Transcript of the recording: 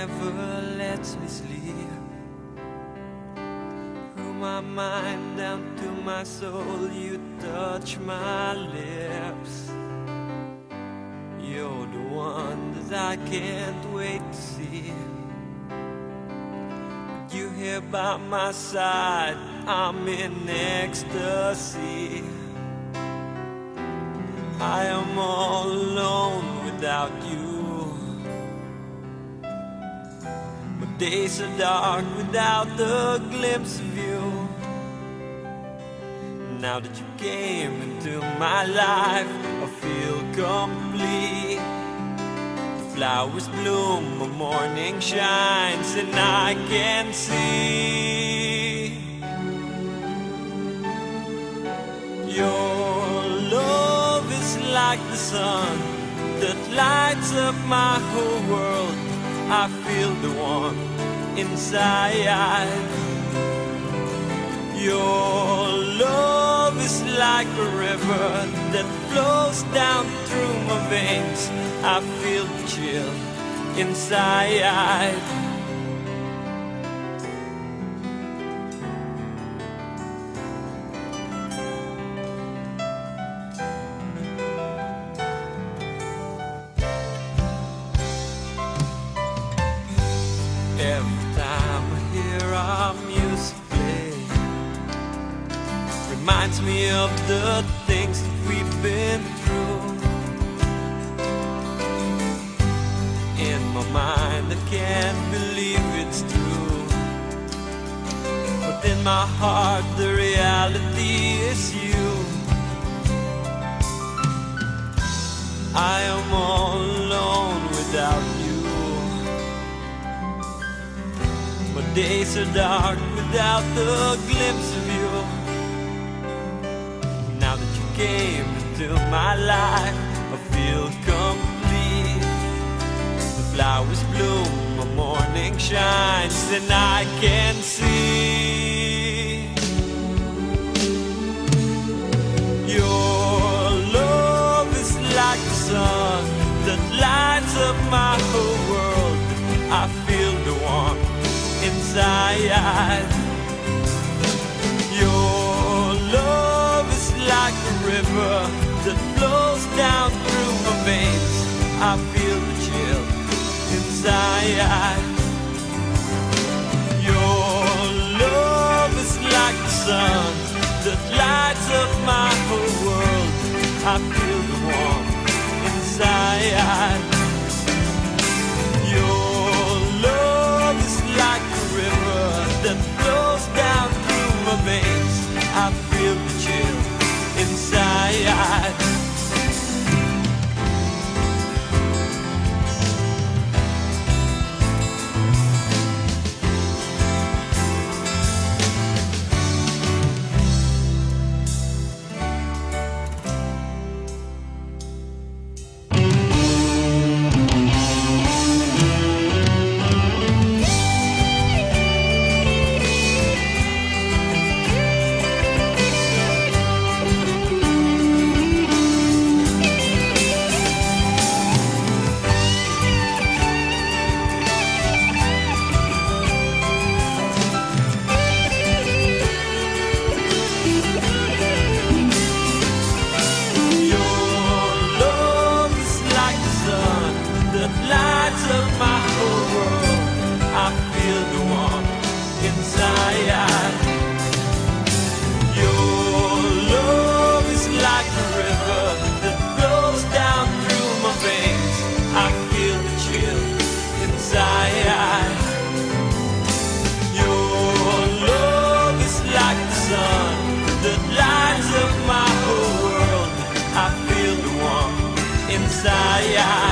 never lets me sleep. Through my mind down to my soul, you touch my lips. You're the one that I can't wait to see. You here by my side, I'm in ecstasy. I am all alone without you. Days are dark without the glimpse of you. Now that you came into my life, I feel complete. The flowers bloom, the morning shines, and I can see your love is like the sun that lights up my whole world. I feel the warmth inside. Your love is like a river that flows down through my veins. I feel the chill inside. Our music play, reminds me of the things that we've been through. In my mind, I can't believe it's true. But in my heart, the reality is you. Days are dark without the glimpse of you. Now that you came into my life, I feel complete. The flowers bloom, the morning shines, and I can see your love is like the sun that lights up my inside. Your love is like a river that flows down through my veins. I feel the chill inside. Your love is like the sun that lights up my I feel the chill inside. Lights up my whole world. I feel the warmth inside. Your love is like a river that flows down through my veins. I feel the chill inside. Your love is like the sun that lights up my whole world. I feel the warmth inside.